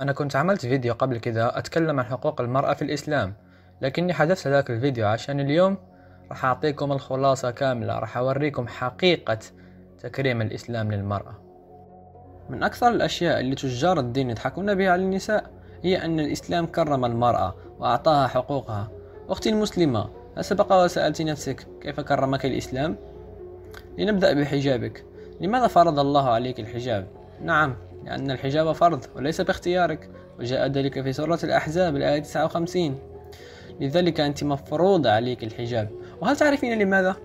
أنا كنت عملت فيديو قبل كذا أتكلم عن حقوق المرأة في الإسلام لكني حذفت ذاك الفيديو عشان اليوم راح أعطيكم الخلاصة كاملة راح أوريكم حقيقة تكريم الإسلام للمرأة من أكثر الأشياء اللي تجار الدين يضحكون بها على النساء هي أن الإسلام كرم المرأة وأعطاها حقوقها أختي المسلمة هل سبق وسألت نفسك كيف كرمك الإسلام؟ لنبدأ بحجابك لماذا فرض الله عليك الحجاب؟ نعم لأن الحجاب فرض وليس باختيارك. وجاء ذلك في سورة الأحزاب الآية 59 لذلك أنت مفروض عليك الحجاب. وهل تعرفين لماذا؟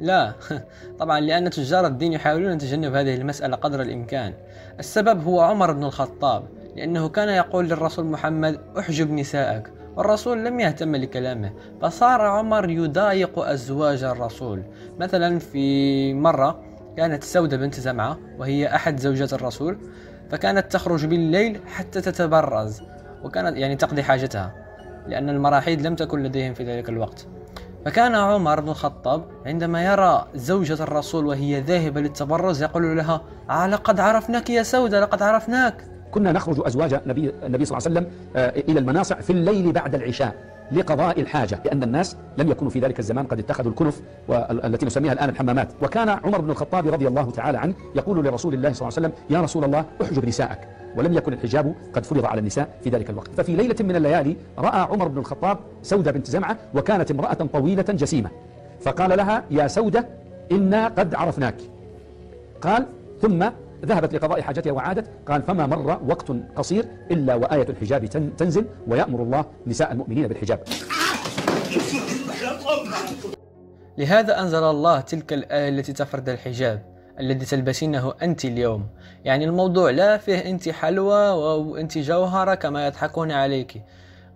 لا. طبعا لأن تجار الدين يحاولون تجنب هذه المسألة قدر الإمكان. السبب هو عمر بن الخطاب لأنه كان يقول للرسول محمد أحجب نساءك. والرسول لم يهتم لكلامه. فصار عمر يضايق أزواج الرسول. مثلا في مرة كانت سودة بنت زمعة وهي أحد زوجات الرسول. فكانت تخرج بالليل حتى تتبرز وكانت يعني تقضي حاجتها لأن المراحيض لم تكن لديهم في ذلك الوقت. فكان عمر بن الخطاب عندما يرى زوجة الرسول وهي ذاهبة للتبرز يقول لها آه لقد عرفناك يا سودة لقد عرفناك. كنا نخرج أزواج النبي النبي صلى الله عليه وسلم آه، إلى المناصع في الليل بعد العشاء لقضاء الحاجة لأن الناس لم يكونوا في ذلك الزمان قد اتخذوا الكنف التي نسميها الآن الحمامات. وكان عمر بن الخطاب رضي الله تعالى عنه يقول لرسول الله صلى الله عليه وسلم يا رسول الله احجب نساءك. ولم يكن الحجاب قد فرض على النساء في ذلك الوقت. ففي ليلة من الليالي رأى عمر بن الخطاب سودة بنت زمعة وكانت امرأة طويلة جسيمة. فقال لها يا سودة إنا قد عرفناك. قال ثم ذهبت لقضاء حاجتها وعادت قال فما مر وقت قصير إلا وآية الحجاب تنزل ويأمر الله نساء المؤمنين بالحجاب. لهذا أنزل الله تلك الآية التي تفرض الحجاب الذي تلبسينه أنت اليوم. يعني الموضوع لا فيه أنت حلوة وأنت جوهرة كما يضحكون عليك.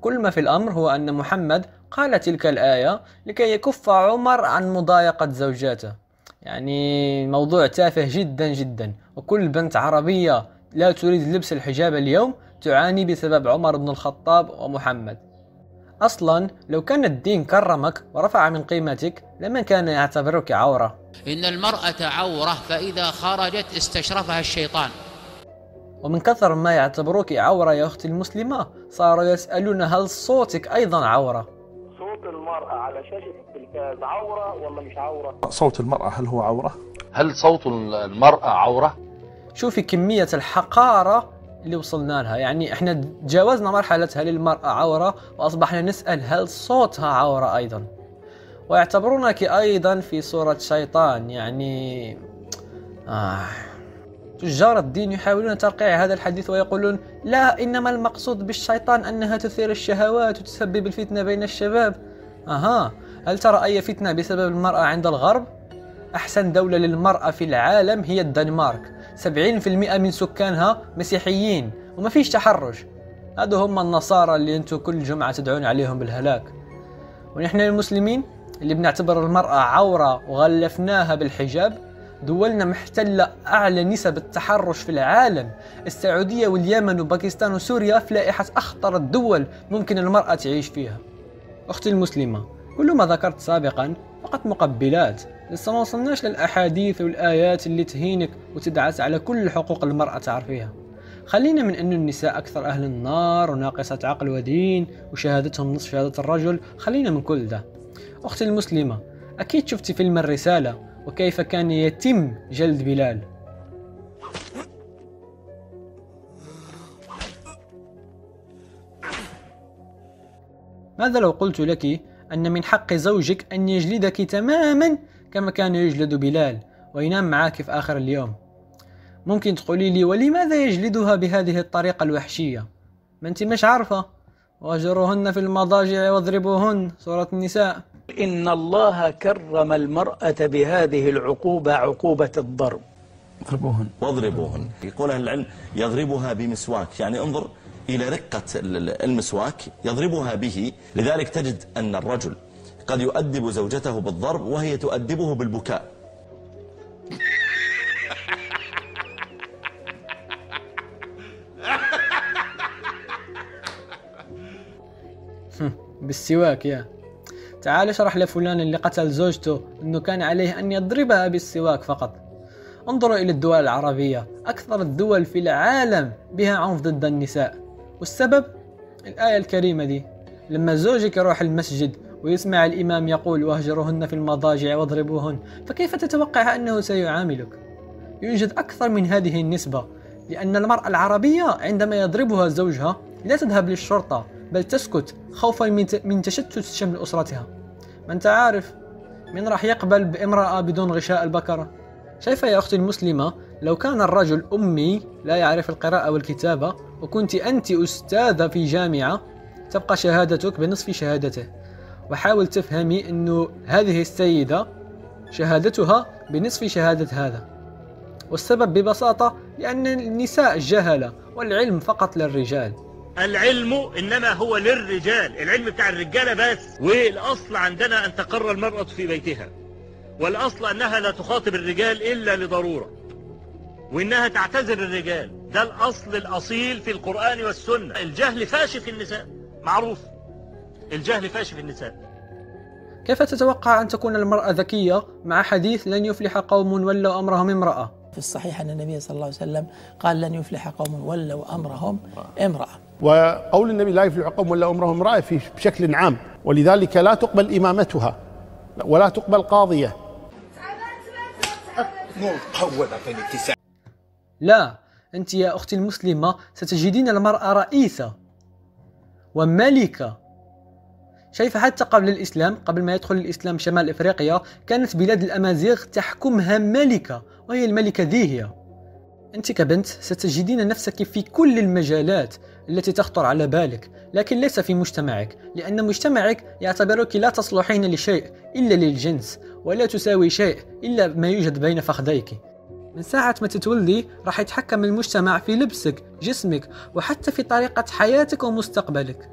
كل ما في الأمر هو أن محمد قال تلك الآية لكي يكف عمر عن مضايقة زوجاته. يعني موضوع تافه جدا جدا. وكل بنت عربية لا تريد لبس الحجاب اليوم تعاني بسبب عمر بن الخطاب ومحمد. أصلا لو كان الدين كرمك ورفع من قيمتك لمن كان يعتبرك عورة. إن المرأة عورة فإذا خرجت استشرفها الشيطان. ومن كثر ما يعتبروك عورة يا أختي المسلمة صاروا يسألون هل صوتك أيضا عورة؟ صوت المرأة على شاشة التلفاز عورة ولا مش عورة؟ صوت المرأة هل هو عورة؟ هل صوت المرأة عورة؟ شوفي كمية الحقارة اللي وصلنا لها يعني إحنا تجاوزنا مرحلة هل المرأة عورة وأصبحنا نسأل هل صوتها عورة أيضا ويعتبرونك أيضا في صورة شيطان يعني آه. تجار الدين يحاولون ترقيع هذا الحديث ويقولون لا إنما المقصود بالشيطان أنها تثير الشهوات وتسبب الفتنة بين الشباب أها. هل ترى أي فتنة بسبب المرأة عند الغرب؟ أحسن دولة للمرأة في العالم هي الدنمارك. 70% من سكانها مسيحيين وما فيش تحرش. هذا هم النصارى اللي أنتم كل جمعة تدعون عليهم بالهلاك. ونحن المسلمين اللي بنعتبر المرأة عورة وغلفناها بالحجاب دولنا محتلة أعلى نسب التحرش في العالم. السعودية واليمن وباكستان وسوريا في لائحة أخطر الدول ممكن المرأة تعيش فيها. أختي المسلمة كل ما ذكرت سابقا فقط مقبلات. لسه ما وصلناش للأحاديث والآيات اللي تهينك وتدعس على كل حقوق المرأة تعرفيها. خلينا من أن النساء أكثر أهل النار وناقصة عقل ودين وشهادتهم نصف شهادة الرجل. خلينا من كل ده. أختي المسلمة أكيد شفتي فيلم الرسالة وكيف كان يتم جلد بلال؟ ماذا لو قلت لك أن من حق زوجك أن يجلدك تماما كما كان يجلد بلال وينام معك في آخر اليوم؟ ممكن تقولي لي ولماذا يجلدها بهذه الطريقة الوحشية؟ ما أنت مش عارفة. واجروهن في المضاجع واضربوهن. سورة النساء. إن الله كرم المرأة بهذه العقوبة عقوبة الضرب. اضربوهن. واضربوهن. يقول أهل العلم يضربها بمسواك. يعني انظر إلى رقة المسواك يضربها به. لذلك تجد أن الرجل قد يؤدب زوجته بالضرب وهي تؤدبه بالبكاء. بالسواك يا. تعال اشرح لفلان اللي قتل زوجته إنه كان عليه أن يضربها بالسواك فقط. انظروا إلى الدول العربية أكثر الدول في العالم بها عنف ضد النساء. والسبب؟ الآية الكريمة دي. لما زوجك يروح المسجد ويسمع الإمام يقول واهجروهن في المضاجع واضربوهن فكيف تتوقع أنه سيعاملك؟ يوجد أكثر من هذه النسبة لأن المرأة العربية عندما يضربها زوجها لا تذهب للشرطة بل تسكت خوفا من تشتت شمل أسرتها. ما أنت عارف من راح يقبل بامرأة بدون غشاء البكرة. شايفة يا أختي المسلمة لو كان الرجل أمي لا يعرف القراءة والكتابة وكنت أنت أستاذة في جامعة تبقى شهادتك بنصف شهادته. وحاول تفهمي أنه هذه السيدة شهادتها بنصف شهادة هذا. والسبب ببساطة لأن النساء جهلة والعلم فقط للرجال. العلم إنما هو للرجال العلم بتاع الرجالة بس. والأصل عندنا أن تقر المرأة في بيتها. والأصل أنها لا تخاطب الرجال إلا لضرورة وإنها تعتذر الرجال. ده الأصل الأصيل في القرآن والسنة. الجهل فاشي في النساء. معروف. الجهل فاشي في النساء. كيف تتوقع أن تكون المرأة ذكية مع حديث لن يفلح قوم ولوا أمرهم امرأة؟ في الصحيح أن النبي صلى الله عليه وسلم قال لن يفلح قوم ولوا أمرهم امرأة. وقول النبي لا يفلح قوم ولا أمرهم امرأة في بشكل عام ولذلك لا تقبل إمامتها ولا تقبل قاضية. لا أنت يا أختي المسلمة ستجدين المرأة رئيسة وملكة. شايفة حتى قبل الإسلام قبل ما يدخل الإسلام شمال إفريقيا كانت بلاد الأمازيغ تحكمها ملكة وهي الملكة ذيهية أنت كبنت ستجدين نفسك في كل المجالات التي تخطر على بالك لكن ليس في مجتمعك لأن مجتمعك يعتبرك لا تصلحين لشيء إلا للجنس. ولا تساوي شيء إلا ما يوجد بين فخذيك. من ساعة ما تتولدي راح يتحكم المجتمع في لبسك جسمك وحتى في طريقة حياتك ومستقبلك.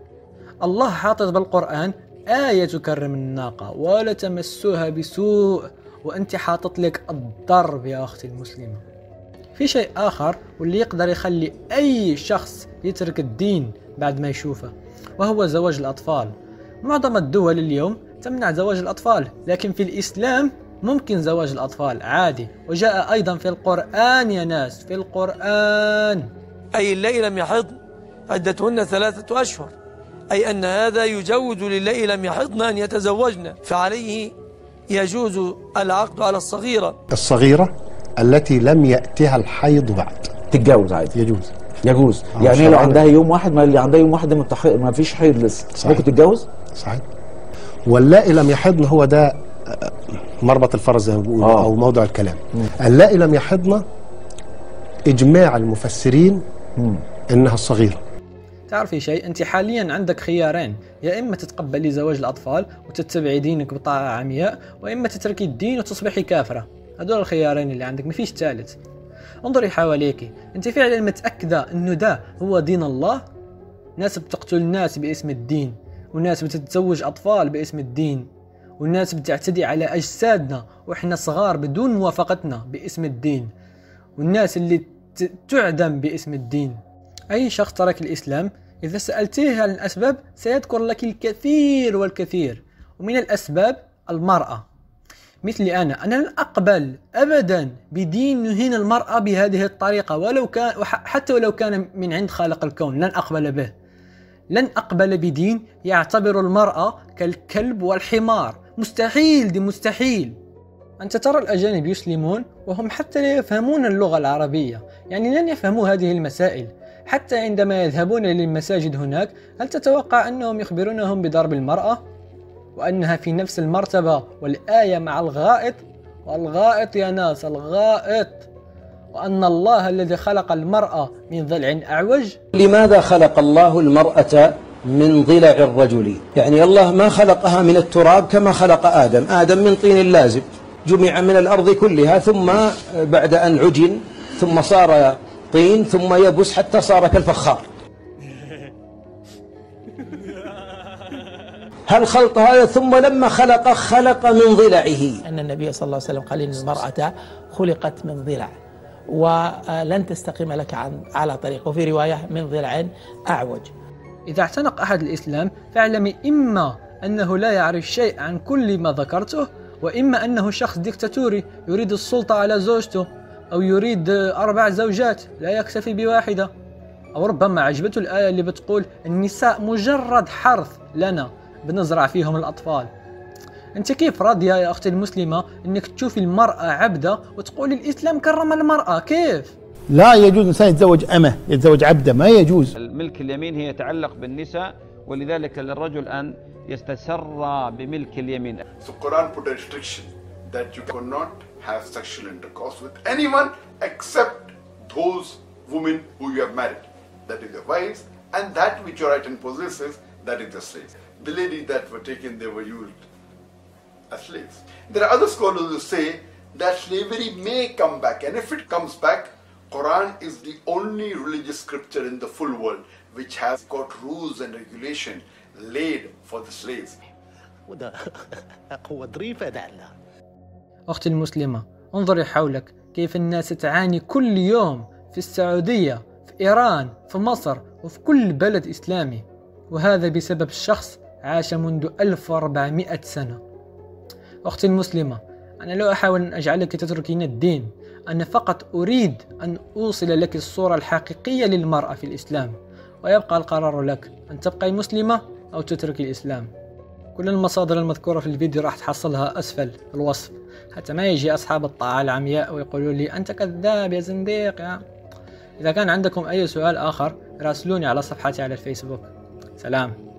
الله حاطط بالقرآن آية تكرم الناقة ولا تمسوها بسوء وأنت حاطط لك الضرب يا أختي المسلمة. في شيء آخر واللي يقدر يخلي أي شخص يترك الدين بعد ما يشوفه وهو زواج الأطفال. معظم الدول اليوم تمنع زواج الأطفال لكن في الإسلام ممكن زواج الأطفال عادي. وجاء أيضا في القرآن يا ناس في القرآن. أي اللي لم يحض عدتهن ثلاثة أشهر. أي أن هذا يجوز للي لم يحضن أن يتزوجن. فعليه يجوز العقد على الصغيرة. الصغيرة التي لم يأتها الحيض بعد. تتجوز عادي. يجوز. يجوز. يعني لو عندها يوم واحد ما اللي عندها يوم واحد ما فيش حيض لسه. صحيح. ممكن تتجوز؟ صحيح. واللائي لم يحضن هو ده مربط الفرس زي ما بيقولوا آه. أو موضع الكلام. اللائي لم يحضن إجماع المفسرين م. إنها الصغيرة. تعرفي شيء؟ أنت حاليا عندك خيارين. يا إما تتقبلي زواج الأطفال وتتبعي دينك بطاعه عمياء واما تتركي الدين وتصبحي كافرة. هذول الخيارين اللي عندك ما فيش ثالث. انظري حواليك. أنت فعلا متأكدة إنه ده هو دين الله؟ ناس بتقتل الناس باسم الدين. وناس بتتزوج أطفال باسم الدين والناس بتعتدي على أجسادنا وإحنا صغار بدون موافقتنا باسم الدين والناس اللي تعدم باسم الدين. أي شخص ترك الإسلام إذا سألتيه عن الأسباب سيذكر لك الكثير والكثير ومن الأسباب المرأة. مثلي أنا أنا لن أقبل أبدا بدين يهين المرأة بهذه الطريقة ولو كان حتى ولو كان من عند خالق الكون لن أقبل به. لن أقبل بدين يعتبر المرأة كالكلب والحمار. مستحيل دي مستحيل. أنت ترى الأجانب يسلمون وهم حتى لا يفهمون اللغة العربية. يعني لن يفهموا هذه المسائل. حتى عندما يذهبون للمساجد هناك هل تتوقع أنهم يخبرونهم بضرب المرأة؟ وأنها في نفس المرتبة والآية مع الغائط؟ والغائط يا ناس الغائط. وأن الله الذي خلق المرأة من ضلع أعوج. لماذا خلق الله المرأة من ضلع الرجل؟ يعني الله ما خلقها من التراب كما خلق آدم. آدم من طين لازب جمع من الأرض كلها ثم بعد أن عجن ثم صار طين ثم يبس حتى صار كالفخار. هل خلط هذا؟ ثم لما خلق خلق من ضلعه. أن النبي صلى الله عليه وسلم قال إن المرأة خلقت من ضلع. ولن تستقيم لك عن على طريق. وفي رواية من ضلع أعوج. إذا اعتنق أحد الإسلام فاعلمي إما أنه لا يعرف شيء عن كل ما ذكرته وإما أنه شخص ديكتاتوري يريد السلطة على زوجته أو يريد أربع زوجات لا يكتفي بواحدة. أو ربما عجبته الآية اللي بتقول النساء مجرد حرث لنا. بنزرع فيهم الأطفال. أنت كيف راضية يا أختي المسلمة أنك تشوفي المرأة عبدة وتقولي الإسلام كرم المرأة كيف؟ لا يجوز الإنسان يتزوج أمه يتزوج عبده ما يجوز الملك اليمين هي يتعلق بالنساء ولذلك للرجل أن يستسر بملك اليمين So Quran put a restriction that you cannot have sexual intercourse with anyone except those women who you have married. That is your wives and that which your right hand possesses, that is the slaves. The ladies that were taken, they were used as slaves. There are other scholars who say that slavery may come back and if it comes back, Quran is the only religious scripture in the full world which has got rules and regulation laid for the slaves. وده قوة ظريفة أختي المسلمة انظري حولك كيف الناس تعاني كل يوم في السعودية في إيران في مصر وفي كل بلد إسلامي وهذا بسبب شخص عاش منذ 1400 سنة أختي المسلمة أنا لا أحاول أن أجعلك تتركين الدين. أنا فقط أريد أن أوصل لك الصورة الحقيقية للمرأة في الإسلام ويبقى القرار لك أن تبقي مسلمة أو تتركي الإسلام. كل المصادر المذكورة في الفيديو راح تحصلها أسفل الوصف حتى ما يجي أصحاب الطاعة العمياء ويقولوا لي أنت كذاب يا زنديق. يا إذا كان عندكم أي سؤال آخر راسلوني على صفحتي على الفيسبوك. سلام.